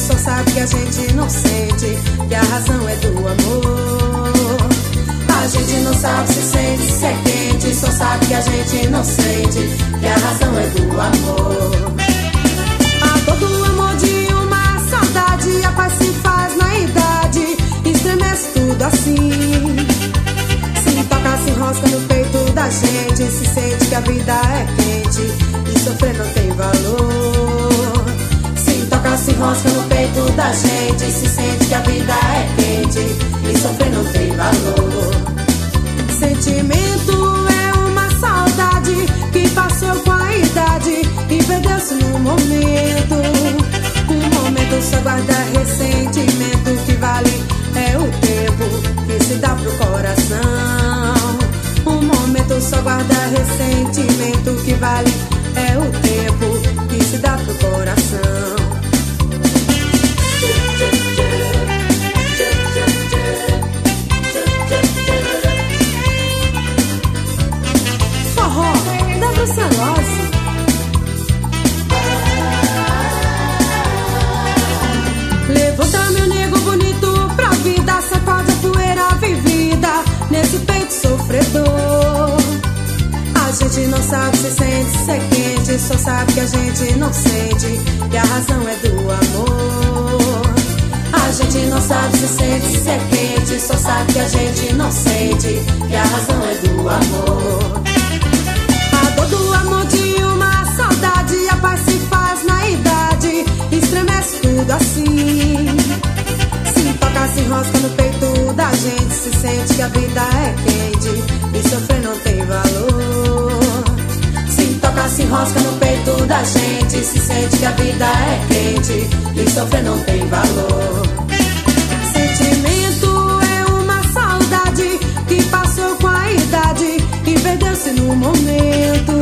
só sabe que a gente não sente, que a razão é do amor. Sabe se sente, se é quente, só sabe que a gente não sente, que a razão é do amor. A todo amor de uma saudade, a paz se faz na idade, estremece tudo assim. Se toca, se enrosca no peito da gente, se sente que a vida é quente, e sofrer não tem valor se enrosca no peito da gente Se sente que a vida é quente E sofrer não tem valor momento. Um momento só guarda ressentimento Que vale é o tempo Que se dá pro coração. Um momento só guarda ressentimento Que vale é o tempo que se dá pro coração. Levanta não sabe se sente, se é quente, só sabe que a gente não sente, e a razão é do amor. A gente não sabe se sente, se é quente, só sabe que a gente não sente, e a razão é do amor. A dor do amor de uma saudade, a paz se faz na idade, estremece tudo assim. Se toca, se enrosca no peito da gente, se sente que a vida é quente, se enrosca no peito da gente, se sente que a vida é quente, e sofrer não tem valor. Sentimento é uma saudade que passou com a idade e perdeu-se no momento.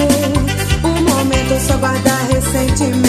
O momento só guarda ressentimento